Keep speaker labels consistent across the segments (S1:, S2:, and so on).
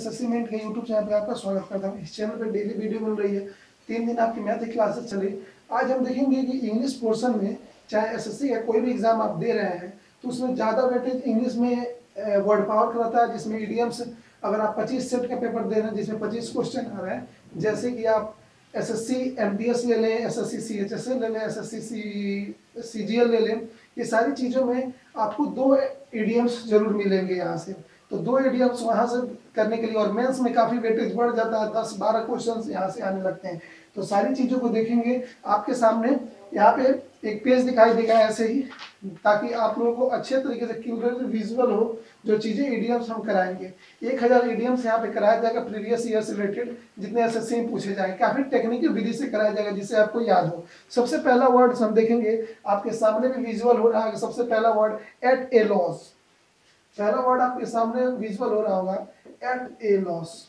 S1: SSC मेंट के YouTube channel पे आपका स्वागत करता हूँ। इस चैनल पे डेली वीडियो मिल रही है। तीन दिन आपकी मैथ की क्लासेस चली। आज हम देखेंगे कि इंग्लिश पोर्शन में चाहे एसएससी का कोई भी एग्ज़ाम आप दे रहे हैं तो उसमें ज़्यादा वेटेज इंग्लिश में वर्ड पावर का रहता है, जिसमें ईडियम्स अगर आप 25 सेट का पेपर दे रहे हैं, जिसमें 25 क्वेश्चन आ रहे हैं, जैसे कि आप S S C M D S ले लें S S C C H S L ले लें S S C C C G L ले लें, ये सारी चीज़ों में आपको दो ईडियम्स ज़रूर मिलेंगे यहाँ से। तो दो ईडियम्स वहाँ से करने के लिए, और मेंस में काफ़ी वेटेज बढ़ जाता है, दस, बारह क्वेश्चन यहाँ से आने लगते हैं। तो सारी चीज़ों को देखेंगे, आपके सामने यहाँ पे एक पेज दिखाई देगा ऐसे ही, ताकि आप लोगों को अच्छे तरीके से क्लियर विजुअल हो, जो चीज़ें ईडियम्स हम कराएँगे। एक हज़ार ईडियम्स यहाँ पे कराया जाएगा प्रीवियस ईयर से रिलेटेड जितने ऐसे सेम पूछे जाएँगे। काफ़ी टेक्निकल विधि से कराया जाएगा, जिससे आपको याद हो। सबसे पहला वर्ड हम देखेंगे, आपके सामने भी विजुअल हो रहा है, सबसे पहला वर्ड एट ए लॉस पहला वर्ड आपके सामने विजुअल हो रहा होगा एट ए लॉस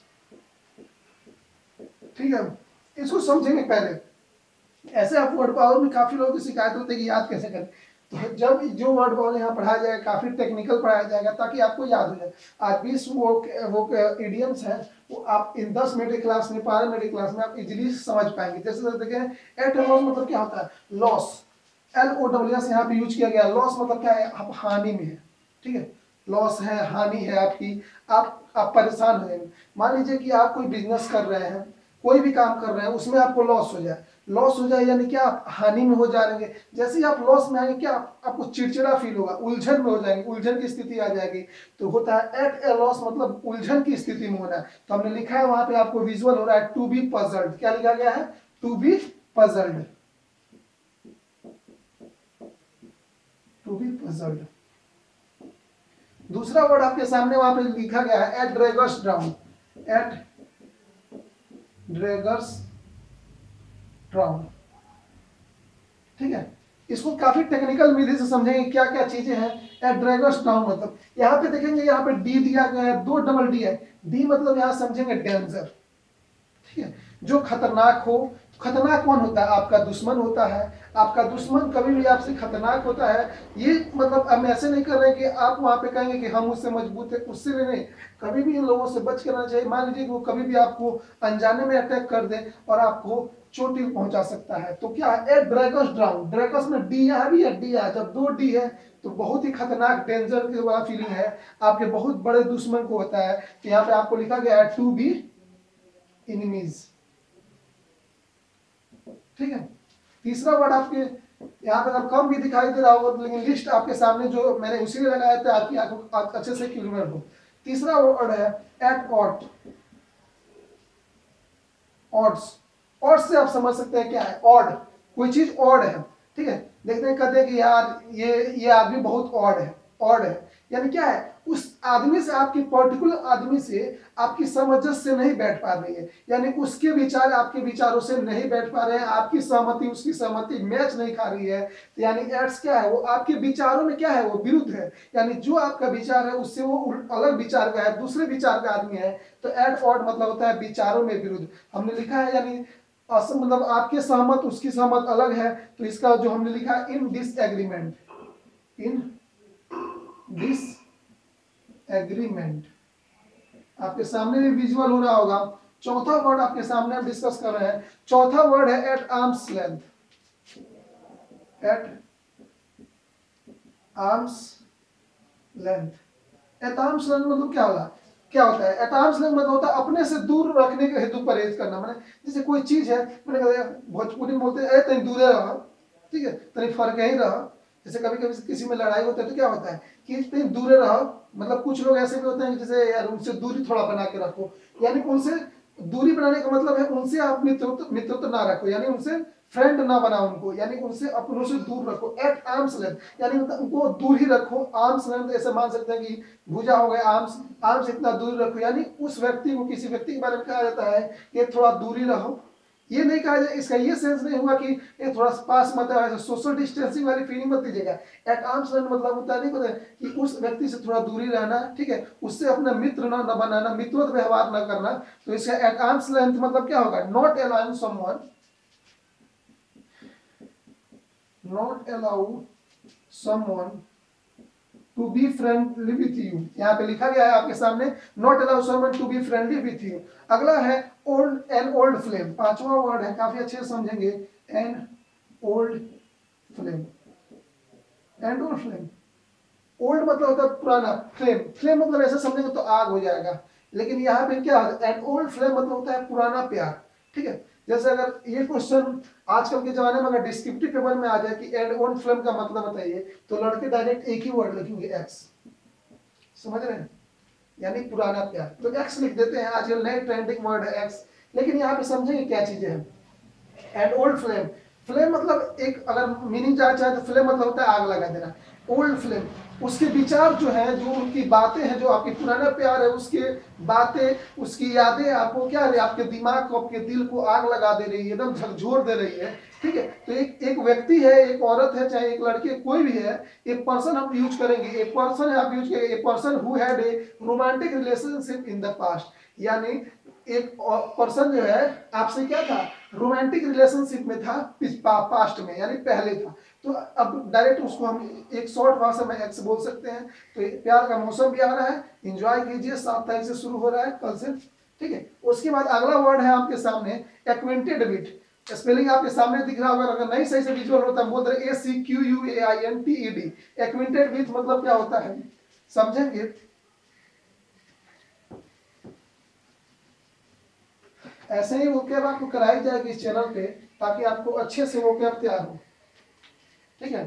S1: ठीक है? इसको समझेंगे पहले। ऐसे आप वर्ड पावर में काफ़ी लोगों की शिकायत होती है कि याद कैसे करें। तो जब जो वर्ड पावर यहाँ पढ़ाया जाएगा, काफ़ी टेक्निकल पढ़ाया जाएगा, ताकि आपको याद हो जाए। आज बीस वो वो इडियम्स है, वो आप इन दस मिनट की क्लास में, बारह मिनट की क्लास में आप इजिली समझ पाएँगे। जैसे देखें एट लॉस मतलब क्या होता है? Loss L O W S यहाँ पे यूज़ किया गया। लॉस मतलब क्या है? आप हानि में है। ठीक है? लॉस है, हानि है आपकी, आप आप परेशान हो जाएँगे। मान लीजिए कि आप कोई बिज़नेस कर रहे हैं, कोई भी काम कर रहे हैं, उसमें आपको लॉस हो जाए। लॉस हो जाए यानी क्या आप हानि में हो जाएँगे। जैसे ही आप लॉस में आएँगे, क्या आपको चिड़चिड़ा फील होगा, उलझन में हो जाएँगे, उलझन की स्थिति आ जाएगी। तो होता है एट ए लॉस मतलब उलझन की स्थिति में होना। है तो हमने लिखा है वहाँ पे आपको विजुअल हो रहा है टू बी पजल्ड क्या लिखा गया है? To be puzzled to be puzzled दूसरा वर्ड आपके सामने वहाँ पे लिखा गया है at daggers drawn at daggers drawn ठीक है? इसको काफ़ी टेक्निकल विधि से समझेंगे क्या क्या चीज़ें हैं एट ड्रैगर्स ड्राउन मतलब। यहाँ पे देखेंगे, यहाँ पे डी दिया गया है, दो डबल डी है। डी मतलब यहाँ समझेंगे डेंजर ठीक है? जो खतरनाक हो खतरनाक कौन होता है? आपका दुश्मन होता है। आपका दुश्मन कभी भी आपसे खतरनाक होता है। ये मतलब हम ऐसे नहीं कर रहे हैं कि आप वहाँ पे कहेंगे कि हम उससे मज़बूत है, उससे भी नहीं। कभी भी इन लोगों से बच करना चाहिए। मान लीजिए कि वो कभी भी आपको अनजाने में अटैक कर दे और आपको चोटी पहुँचा सकता है। तो क्या है? ए ड्रैगस ड्राउन ड्रैगस में डी यहाँ भी है डी है जब दो डी है तो बहुत ही खतरनाक डेंजर वाला फीलिंग है। आपके बहुत बड़े दुश्मन को होता है। तो यहाँ पे आपको लिखा गया है टू बी इनिमीज ठीक है? तीसरा वर्ड आपके यहाँ पे अगर कम भी दिखाई दे रहा होगा लेकिन लिस्ट आपके सामने जो मैंने उसी में लगाया था, आपकी आँखों अच्छे से क्लियर हो तीसरा वर्ड है एट ऑट ऑड्स ऑड से आप समझ सकते हैं क्या है। ऑड कोई चीज़ ऑड है। ठीक है? देखते हैं कहते हैं कि यार, ये ये आदमी बहुत ऑड है। ऑड है। यानी क्या है? उस आदमी से, आपकी पर्टिकुलर आदमी से आपकी समझ से नहीं बैठ पा रही है। यानी उसके विचार आपके विचारों से नहीं बैठ पा रहे हैं, आपकी सहमति, उसकी सहमति मैच नहीं खा रही है। तो यानी एड्स क्या है? वो आपके विचारों में क्या है? वो विरुद्ध है। यानी जो आपका विचार है, उससे वो अलग विचार का है, दूसरे विचार का आदमी है। तो एड ऑड मतलब होता है विचारों में विरुद्ध। हमने लिखा है, यानी मतलब आपके सहमत, उसकी सहमत अलग है। तो इसका जो हमने लिखा in disagreement in disagreement आपके सामने भी विजुअल हो रहा होगा। चौथा वर्ड आपके सामने हम डिस्कस कर रहे हैं। चौथा वर्ड है at arm's length at arm's length at arm's length मतलब क्या होगा क्या होता है? एट आर्म्स लेंथ मतलब होता है अपने से दूर रखने के हेतु परहेज करना। मैंने जैसे कोई चीज़ है, मैंने भोजपुरी में बोलते हैं तनी दूर रहा, ठीक है? तनी फ़र्क ही रहा। जैसे कभी कभी किसी में लड़ाई होता है तो क्या होता है? कि तनी दूर रहो। मतलब कुछ लोग ऐसे भी होते हैं जैसे यार उनसे दूरी थोड़ा बना के रखो। यानी उनसे दूरी बनाने का मतलब है उनसे आप मित्रत्व मित्रत्व ना रखो। यानी उनसे फ्रेंड ना बनाओ उनको। यानी उनसे अपनों से दूर रखो। एट आर्म्स लेंथ यानी उनको दूर ही रखो। आर्म्स लेंथ ऐसे मान सकते हैं कि भुजा हो गया आर्म्स आर्म्स इतना दूर रखो। यानी उस व्यक्ति को, किसी व्यक्ति के बारे में कहा जाता है कि थोड़ा दूरी रहो। ये नहीं कहा जाए, इसका ये सेंस नहीं हुआ कि ये थोड़ा पास मत है सोशल डिस्टेंसिंग वाली फीलिंग मत दीजिएगा। एट आर्म्स लेंथ मतलब होता नहीं पता कि उस व्यक्ति से थोड़ा दूरी रहना, ठीक है, उससे अपना मित्र ना, न बनाना मित्रवत व्यवहार न करना तो इसका एट आर्म्स लेंथ मतलब क्या होगा? Not allowing someone not allow someone to be friendly with you यहाँ पे लिखा गया है आपके सामने not allow someone to be friendly with you अगला है ओल्ड एन ओल्ड फ्लेम पांचवा वर्ड है, काफ़ी अच्छे समझेंगे. An old flame and old flame old मतलब होता है पुराना फ्लेम फ्लेम मतलब ऐसे समझेंगे तो आग हो जाएगा. लेकिन यहाँ पे क्या एंड ओल्ड फ्लेम मतलब होता है पुराना प्यार. ठीक है? जैसे अगर ये क्वेश्चन आजकल के जमाने में अगर डिस्क्रिप्टिव पेपर में आ जाए कि एंड ओन फ्लेम का मतलब बताइए तो लड़के डायरेक्ट एक ही वर्ड लिखेंगे एक्स समझ रहे हैं? यानी पुराना प्यार। तो एक्स लिख देते हैं, आजकल नए ट्रेंडिंग वर्ड है एक्स लेकिन यहाँ पे समझेंगे क्या चीज़ें हैं। एंड ओल्ड फ्लेम फ्लेम मतलब एक अगर मीनिंग जाना चाहे तो फ्लेम मतलब होता है आग लगा देना। ओल्ड फ्लेम उसके विचार जो है, जो उनकी बातें हैं, जो आपकी पुराना प्यार है, उसके बातें, उसकी यादें, आपको क्या है आपके दिमाग को, आपके दिल को आग लगा दे रही है, एकदम झकझोर दे रही है, ठीक है? तो एक एक व्यक्ति है, एक औरत है, चाहे एक लड़के, कोई भी है, एक पर्सन हम यूज़ करेंगे। एक पर्सन है, आप यूज़ करेंगे। एक person who had a romantic relationship in the past यानी एक पर्सन जो है, आपसे क्या था? रोमांटिक रिलेशनशिप में था पास्ट में, यानी पहले था। तो अब डायरेक्ट उसको हम एक शॉर्ट भाषा में एक्स बोल सकते हैं। तो प्यार का मौसम भी आ रहा है। इंजॉय कीजिए सात तारीख से शुरू हो रहा है, कल से। ठीक है? उसके बाद अगला वर्ड है आपके सामने एक्वेंटेड विथ स्पेलिंग आपके सामने दिख रहा होगा, अगर नहीं सही से विजुअल होता है बोल रहे A C Q U A I N T E D acquainted with मतलब क्या होता है? समझेंगे? ऐसे ही वो कैब आपको कराई जाएगी इस चैनल पे, ताकि आपको अच्छे से वो कैब तैयार हो। ठीक है।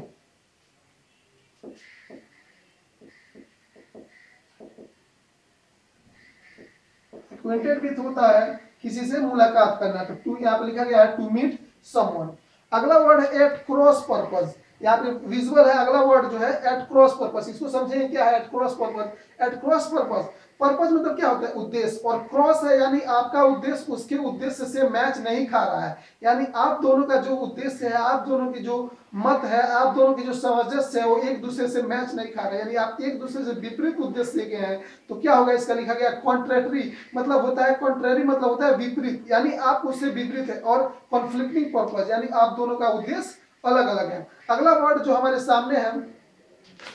S1: विथ होता है, किसी से मुलाकात करना। तो टू यहाँ पे लिखा गया है टू मीट समवन अगला वर्ड है एट क्रॉस पर्पज यहाँ पे विजुअल है, अगला वर्ड जो है एट क्रॉस पर्पज इसको समझेंगे क्या है at cross purpose at cross purpose purpose मतलब क्या होता है? उद्देश्य। और क्रॉस है, यानी आपका उद्देश्य, उसके उद्देश्य से मैच नहीं खा रहा है। यानी आप दोनों का जो उद्देश्य है, आप दोनों की जो मत है, आप दोनों की जो सामंजस्य है, वो एक दूसरे से मैच नहीं खा रहे। यानी आप एक दूसरे से विपरीत उद्देश्य लेके हैं। तो क्या होगा? इसका लिखा गया कॉन्ट्रेटरी मतलब होता है कॉन्ट्रेरी मतलब होता है विपरीत। यानी आप उससे विपरीत है। और कॉन्फ्लिक्टिंग पर्पज यानी आप दोनों का उद्देश्य अलग अलग है। अगला वर्ड जो हमारे सामने है,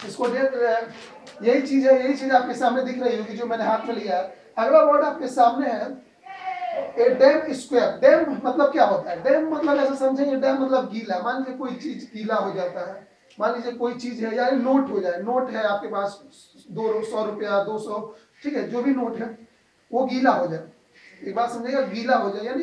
S1: इसको देख रहे हैं। यही चीज़ है, यही चीज़ आपके सामने दिख रही होगी जो मैंने हाथ में लिया है। अगला वर्ड आपके सामने है ए डैम स्क्वायर डैम मतलब क्या होता है? डैम मतलब ऐसा समझेंगे डैम मतलब गीला। मान लीजिए कोई चीज़ गीला हो जाता है। मान लीजिए कोई चीज़ है, यानी नोट हो जाए। नोट है आपके पास दो सौ रुपया, दो सौ, ठीक है, जो भी नोट है, वो गीला हो जाए। एक बात समझेगा, गीला हो जाए, यानी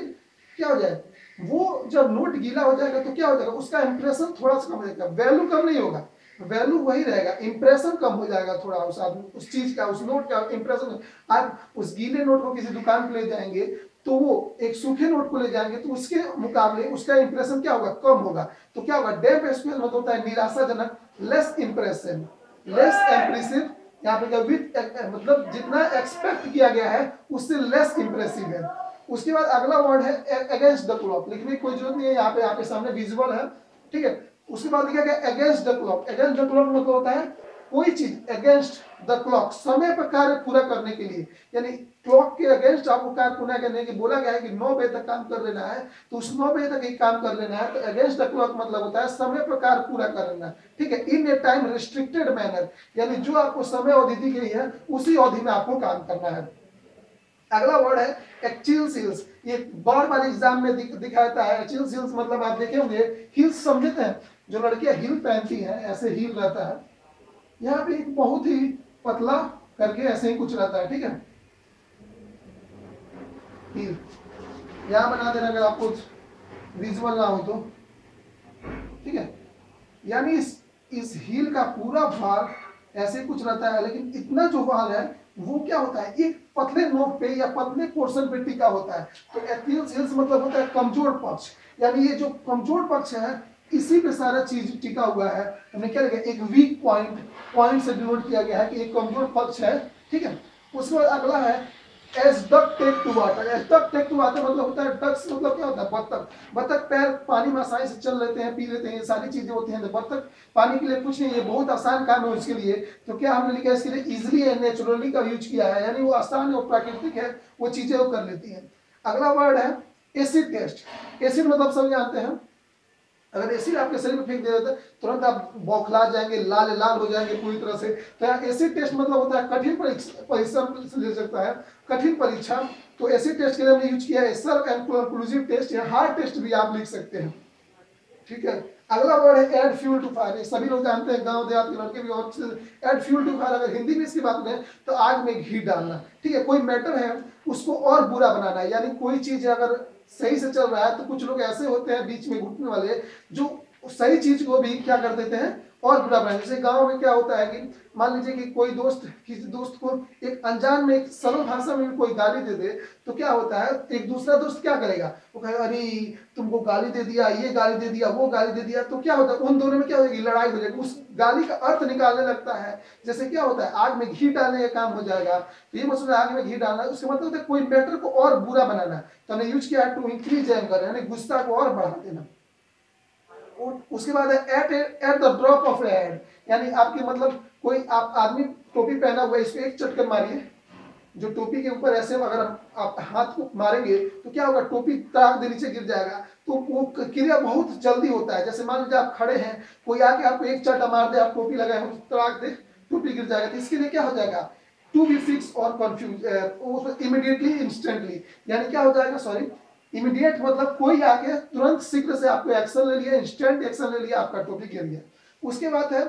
S1: क्या हो जाए? वो जब नोट गीला हो जाएगा तो क्या हो जाएगा? उसका इंप्रेशन थोड़ा सा कम हो जाएगा। वैल्यू कम नहीं होगा। वैल्यू वही रहेगा। इंप्रेशन कम हो जाएगा थोड़ा उस आदमी, उस चीज़ का, उस नोट का इंप्रेशन आप उस गीले नोट को किसी दुकान पर ले जाएँगे तो वो एक सूखे नोट को ले जाएँगे तो उसके मुकाबले उसका इंप्रेशन क्या होगा? कम होगा। तो क्या होगा? डेप स्पेस मतलब होता है, निराशाजनक लेस इंप्रेशन लेस इंप्रेसिव यहाँ पे विथ मतलब जितना एक्सपेक्ट किया गया है, उससे लेस इंप्रेसिव है। उसके बाद अगला वर्ड है अगेंस्ट द क्लॉक लिखने की कोई ज़रूरत नहीं है, यहाँ पे आपके सामने विजुअल है। ठीक है? उसके बाद लिखा गया against the clock against the clock मतलब होता है कोई चीज़ अगेंस्ट द क्लॉक समय पर कार्य पूरा करने के लिए। यानी क्लॉक के अगेंस्ट आपको कार्य पूरा करने के बोला गया है कि नौ बजे तक काम कर लेना है। तो उस नौ बजे तक एक काम कर लेना है। तो अगेंस्ट द क्लॉक मतलब होता है समय पर कार्य पूरा कर लेना। ठीक है? In a time restricted manner यानी जो आपको समय अवधि दी गई है उसी अवधि में आपको काम करना है। अगला वर्ड है एक्चिल सील्स ये बार बार एग्ज़ाम में दिख, दिखाता है। एक्चिल सील्स मतलब आप देखे होंगे हिल्स समझते हैं। जो लड़कियाँ हिल पहनती हैं, ऐसे हिल रहता है, यहाँ पे एक बहुत ही पतला करके ऐसे ही कुछ रहता है, ठीक है? हिल। यहाँ बना देना अगर आपको विजुअल ना हो तो ठीक है? यानी इस इस हील का पूरा भार ऐसे कुछ रहता है, लेकिन इतना जो भार है, वो क्या होता है? एक पतले नोक पे या पतले पोर्शन पे टिका होता है। तो एथियल मतलब होता है कमज़ोर पक्ष। यानी ये जो कमज़ोर पक्ष है इसी पे सारा चीज़ टिका हुआ है। हमने क्या लिखा? एक वीक पॉइंट पॉइंट से डिनोट किया गया है कि एक कमज़ोर पक्ष है। ठीक है? उसके बाद अगला है as duck take to water as duck take to water मतलब होता है डक्स मतलब क्या होता है? बत्तख। बत्तख पैर पानी में आसानी से चल लेते हैं, पी लेते हैं, ये सारी चीज़ें होती हैं। बत्तख पानी के लिए कुछ नहीं, ये बहुत आसान काम है उसके लिए। तो क्या हमने लिखा है? इसके लिए इजिली एंड नेचुरली का यूज़ किया है। यानी वो आसान है वो प्राकृतिक है, वो चीज़ें वो कर लेती है। अगला वर्ड है एसिड टेस्ट एसिड मतलब सब जानते हैं? अगर एसिड आपके शरीर में फेंक दिया जाता है, तुरंत आप बौखला जाएँगे, लाल लाल हो जाएँगे पूरी तरह से। तो एसिड टेस्ट मतलब होता है कठिन परिश्रम ले सकता है, कठिन परीक्षा तो एसिड टेस्ट के लिए हमने यूज़ किया है सर्व एंड टेस्ट या हार्ड टेस्ट भी आप लिख सकते हैं। ठीक है? अगला वर्ड है एड फ्यूल टू फायर सभी लोग जानते हैं, गाँव देहात के लड़के भी और एड फ्यूल टू फायर अगर हिंदी में इसकी बात करें तो आग में घी डालना। ठीक है? कोई मैटर है, उसको और बुरा बनाना है। यानी कोई चीज़ अगर सही से चल रहा है तो कुछ लोग ऐसे होते हैं बीच में घुटने वाले, जो सही चीज़ को भी क्या कर देते हैं? और बुरा बनाए जैसे गाँव में क्या होता है कि मान लीजिए कि कोई दोस्त, किसी दोस्त को एक अनजान में एक सरल भाषा में कोई गाली दे दे तो क्या होता है, एक दूसरा दोस्त क्या करेगा? वो कहेगा, अरे, तुमको गाली दे दिया, ये गाली दे दिया, वो गाली दे दिया। तो क्या होता है, उन दोनों में क्या होगी लड़ाई हो जाएगी। उस गाली का अर्थ निकालने लगता है। जैसे क्या होता है, आग में घी डालने का काम हो जाएगा। तो ये मतलब आग में घी डालना, उसका मतलब होता है कोई मैटर को और बुरा बनाना। तो हमने यूज़ किया है टू इंक्रीज एंगर यानी गुस्सा को और बढ़ा देना। उसके बाद है at at the drop of hat यानी आपके मतलब कोई आप आदमी टोपी पहना हुआ है, इसको एक चटकर मारिए। जो टोपी के ऊपर ऐसे अगर आप हाथ को मारेंगे तो क्या होगा? टोपी तड़ाक दे नीचे गिर जाएगा। तो वो क्रिया बहुत जल्दी होता है। जैसे मान लीजिए आप खड़े हैं, कोई आके आपको एक चटा मार दे, आप टोपी लगाए हो तड़ाक दे, टोपी गिर जाएगा। तो इसके लिए क्या हो जाएगा? टू बी फिक्स और कंफ्यूज इमीडिएटली इंस्टेंटली यानी क्या हो जाएगा? सॉरी इमीडिएट मतलब कोई आके तुरंत शीघ्र से आपको एक्शन ले लिया इंस्टेंट एक्शन ले लिया आपका टॉपिक गिर गया उसके बाद है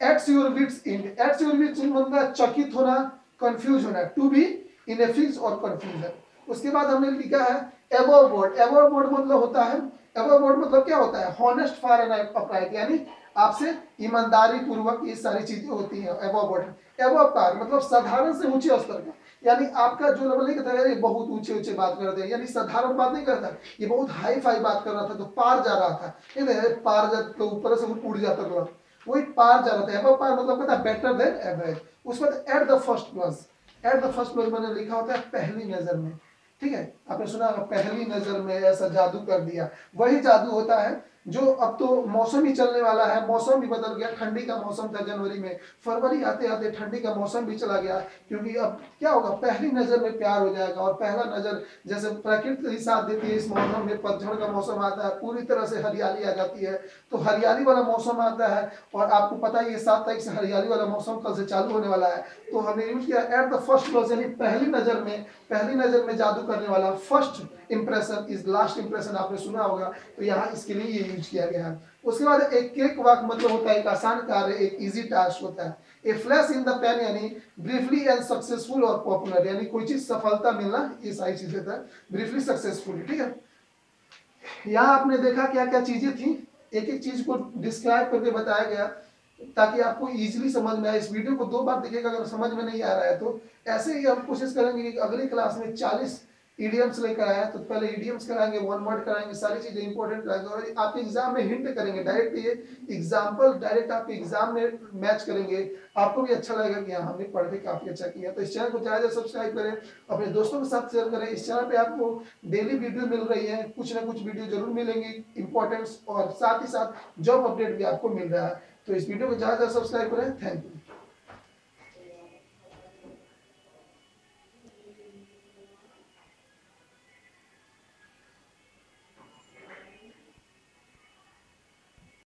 S1: at's your wits end at's your wits end मतलब चकित होना कंफ्यूज होना to be in a fix और कंफ्यूजन उसके बाद हमने लिखा है एबो बोर्ड एबो बोर्ड मतलब होता है एबो बोर्ड मतलब क्या होता है? हॉनेस्ट फॉर एन अपराइट यानी आपसे ईमानदारी पूर्वक ये सारी चीज़ें होती हैं एबो बोर्ड एबो पार मतलब साधारण से ऊँचे स्तर का यानी आपका जो लेवल नहीं कहता बहुत ऊँचे ऊँचे बात कर रहे यानी साधारण बात नहीं करता ये बहुत हाई फाई बात कर रहा था तो पार जा रहा था। पार जा तो ऊपर से उड़ जाता था वही पार जा रहा था। पार मतलब कहता बेटर देन एवरेज उसके बाद at the first blush at the first blush मैंने लिखा होता है, पहली नज़र में। ठीक है? आपने सुना पहली नज़र में ऐसा जादू कर दिया। वही जादू होता है जो अब तो मौसम ही चलने वाला है, मौसम भी बदल गया, ठंडी का मौसम था जनवरी में, फरवरी आते आते ठंडी का मौसम भी चला गया, क्योंकि अब क्या होगा, पहली नज़र में प्यार हो जाएगा, और पहला नज़र जैसे प्रकृति ही साथ देती है, इस मौसम में पतझड़ का मौसम आता है, पूरी तरह से हरियाली आ जाती है तो हरियाली वाला मौसम आता है, और आपको पता ही है सात तारीख से हरियाली वाला मौसम कल से चालू होने वाला है तो हमने यूज़ किया एट द फ़र्स्ट क्लोज यानी पहली नज़र में, पहली नज़र में जादू करने वाला first impression is last impression आपने सुना होगा तो यहाँ इसके लिए ये यूज़ किया गया है। उसके बाद एक क्विक वाक मतलब होता है, एक आसान कार्य, एक इजी टास्क होता है। A flash in the pan यानी ब्रीफली एंड सक्सेसफुल और पॉपुलर यानी कोई चीज़ सफलता मिलना, ये सारी चीज़ है। ब्रीफली सक्सेसफुल ठीक है? यहाँ आपने देखा क्या क्या चीज़ें थी। एक एक चीज़ को डिस्क्राइब करके बताया गया, ताकि आपको इजीली समझ में आए। इस वीडियो को दो बार देखिएगा, अगर समझ में नहीं आ रहा है तो ऐसे ही हम कोशिश करेंगे कि अगली क्लास में ईडियम्स लेकर आया तो पहले ईडियम्स कराएँगे वन वर्ड कराएँगे, सारी चीज़ें इंपॉर्टेंट कराएँगे और आप एग्ज़ाम में हिंट करेंगे डायरेक्ट ये एग्ज़ाम्पल डायरेक्ट आप एग्ज़ाम में मैच करेंगे। आपको भी अच्छा लगेगा कि हाँ हमने पढ़ के काफ़ी अच्छा किया। तो इस चैनल को ज़्यादा सब्सक्राइब करें, अपने दोस्तों के साथ शेयर करें। इस चैनल पे आपको डेली वीडियो मिल रही है, कुछ ना कुछ वीडियो ज़रूर मिलेंगी इंपॉर्टेंस और साथ ही साथ जॉब अपडेट भी आपको मिल रहा है। तो इस वीडियो को ज़्यादा सब्सक्राइब करें। Thank you